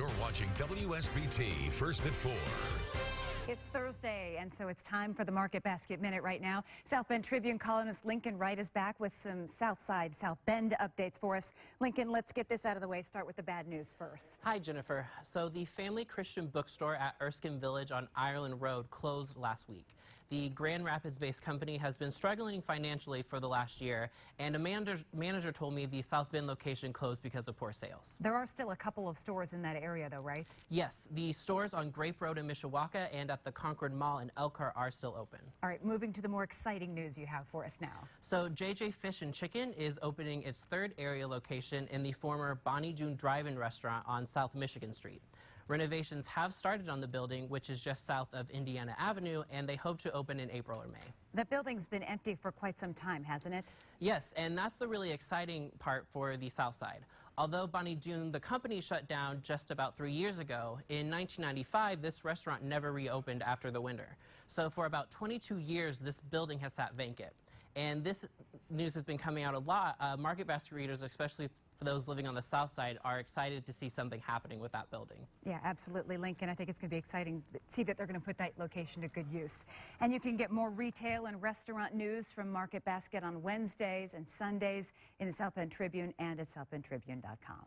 You're watching WSBT First at 4. It's Thursday, and so it's time for the Market Basket Minute right now. South Bend Tribune columnist Lincoln Wright is back with some South Side, South Bend updates for us. Lincoln, let's get this out of the way. Start with the bad news first. Hi, Jennifer. So the Family Christian Bookstore at Erskine Village on Ireland Road closed last week. The Grand Rapids-based company has been struggling financially for the last year, and a manager, manager told me the South Bend location closed because of poor sales. There are still a couple of stores in that area, though, right? Yes, the stores on Grape Road in Mishawaka and at the Concord Mall in Elkhart are still open. All right, moving to the more exciting news you have for us now. So JJ Fish and Chicken is opening its third area location in the former Bonnie Doon Drive-In restaurant on South Michigan Street. Renovations have started on the building, which is just south of Indiana Avenue, and they hope to open in April or May. That building's been empty for quite some time, hasn't it? Yes, and that's the really exciting part for the South Side. Although Bonnie Doon, the company shut down just about three years ago, in 1995, this restaurant never reopened after the winter. So for about 22 years, this building has sat vacant. And this news has been coming out a lot. Uh, market basket readers, especially for those living on the south side, are excited to see something happening with that building. Yeah, absolutely, Lincoln. I think it's going to be exciting to see that they're going to put that location to good use. And you can get more retail and restaurant news from Market Basket on Wednesdays and Sundays in the South Bend Tribune and at southbendtribune.com.